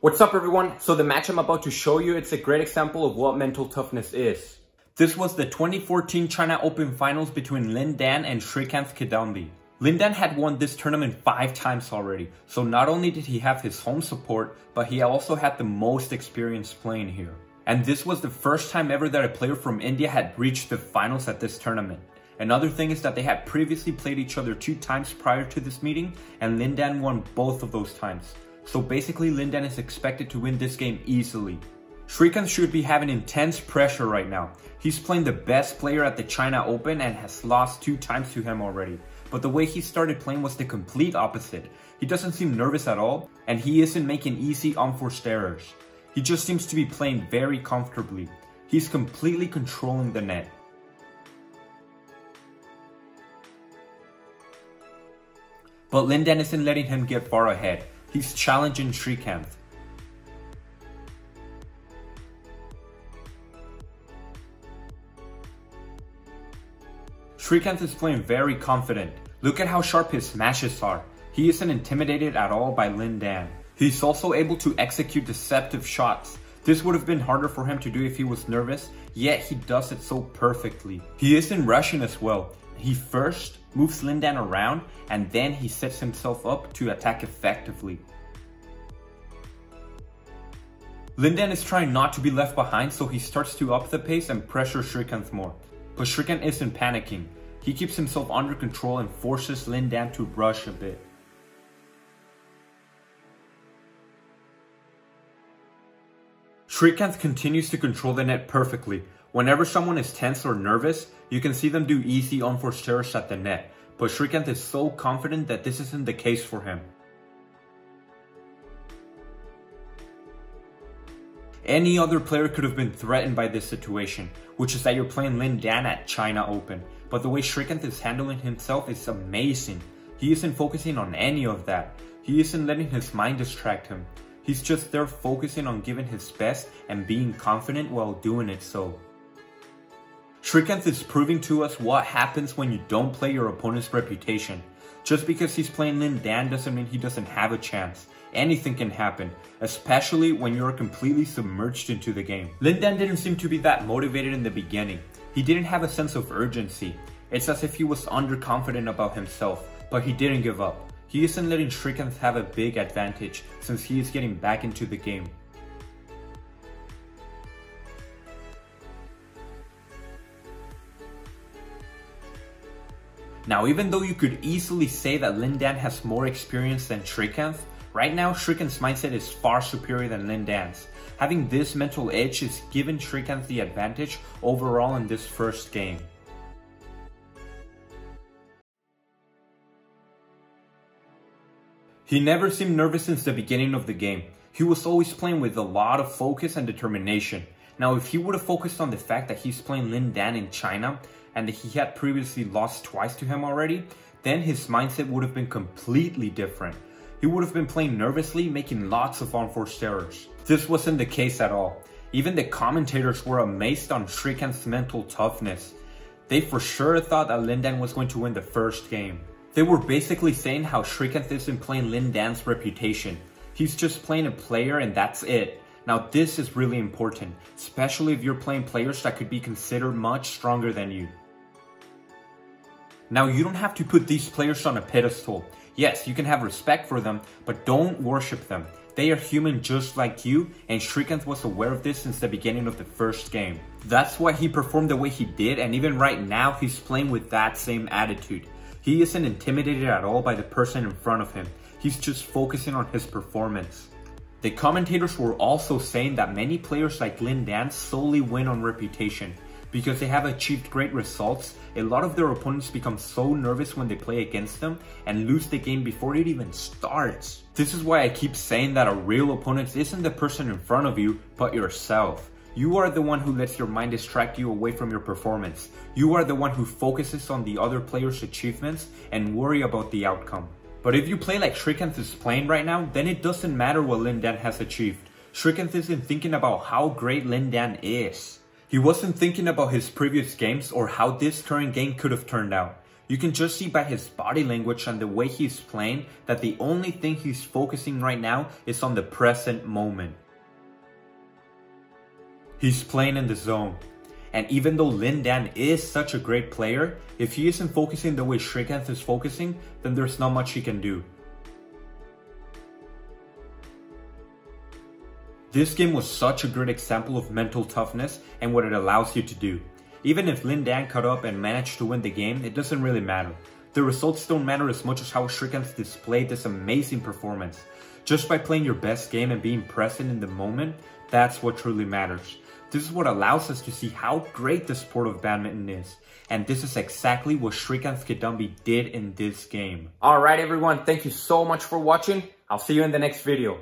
What's up everyone? So the match I'm about to show you, it's a great example of what mental toughness is. This was the 2014 China Open Finals between Lin Dan and Srikanth Kidambi. Lin Dan had won this tournament five times already, so not only did he have his home support, but he also had the most experience playing here. And this was the first time ever that a player from India had reached the finals at this tournament. Another thing is that they had previously played each other two times prior to this meeting, and Lin Dan won both of those times. So basically Lin Dan is expected to win this game easily. Srikanth should be having intense pressure right now. He's playing the best player at the China Open and has lost two times to him already but the way he started playing was the complete opposite. He doesn't seem nervous at all, and he isn't making easy unforced errors. He just seems to be playing very comfortably. He's completely controlling the net. But Lin Dan isn't letting him get far ahead. He's challenging Srikanth. Srikanth is playing very confident. Look at how sharp his smashes are. He isn't intimidated at all by Lin Dan. He's also able to execute deceptive shots. This would have been harder for him to do if he was nervous, yet he does it so perfectly. He isn't rushing as well. He first moves Lin Dan around and then he sets himself up to attack effectively. Lin Dan is trying not to be left behind so he starts to up the pace and pressure Srikanth more. But Srikanth isn't panicking. He keeps himself under control and forces Lin Dan to rush a bit. Srikanth continues to control the net perfectly. Whenever someone is tense or nervous, you can see them do easy unforced errors at the net, but Srikanth is so confident that this isn't the case for him. Any other player could have been threatened by this situation, which is that you're playing Lin Dan at China Open. But the way Srikanth is handling himself is amazing. He isn't focusing on any of that. He isn't letting his mind distract him. He's just there focusing on giving his best and being confident while doing it so. Srikanth is proving to us what happens when you don't play your opponent's reputation. Just because he's playing Lin Dan doesn't mean he doesn't have a chance. Anything can happen, especially when you're completely submerged into the game. Lin Dan didn't seem to be that motivated in the beginning. He didn't have a sense of urgency. It's as if he was underconfident about himself, but he didn't give up. He isn't letting Srikanth have a big advantage since he is getting back into the game. Now even though you could easily say that Lin Dan has more experience than Srikanth, Right now, Srikanth's mindset is far superior than Lin Dan's. Having this mental edge is giving Srikanth the advantage overall in this first game. He never seemed nervous since the beginning of the game. He was always playing with a lot of focus and determination. Now, if he would have focused on the fact that he's playing Lin Dan in China and he had previously lost twice to him already, then his mindset would have been completely different he would have been playing nervously, making lots of unforced errors. This wasn't the case at all. Even the commentators were amazed on Srikanth's mental toughness. They for sure thought that Lin Dan was going to win the first game. They were basically saying how Srikanth isn't playing Lin Dan's reputation. He's just playing a player and that's it. Now this is really important, especially if you're playing players that could be considered much stronger than you. Now you don't have to put these players on a pedestal. Yes, you can have respect for them, but don't worship them. They are human just like you, and Srikanth was aware of this since the beginning of the first game. That's why he performed the way he did, and even right now, he's playing with that same attitude. He isn't intimidated at all by the person in front of him. He's just focusing on his performance. The commentators were also saying that many players like Lin Dan solely win on reputation. Because they have achieved great results, a lot of their opponents become so nervous when they play against them and lose the game before it even starts. This is why I keep saying that a real opponent isn't the person in front of you, but yourself. You are the one who lets your mind distract you away from your performance. You are the one who focuses on the other player's achievements and worry about the outcome. But if you play like Srikanth is playing right now, then it doesn't matter what Lin Dan has achieved. Srikanth isn't thinking about how great Lin Dan is. He wasn't thinking about his previous games or how this current game could have turned out. You can just see by his body language and the way he's playing that the only thing he's focusing right now is on the present moment. He's playing in the zone. And even though Lin Dan is such a great player, if he isn't focusing the way Srikanth is focusing, then there's not much he can do. This game was such a great example of mental toughness and what it allows you to do. Even if Lin Dan cut up and managed to win the game, it doesn't really matter. The results don't matter as much as how Srikanth displayed this amazing performance. Just by playing your best game and being present in the moment, that's what truly matters. This is what allows us to see how great the sport of badminton is. And this is exactly what Srikanth Kidambi did in this game. Alright everyone, thank you so much for watching. I'll see you in the next video.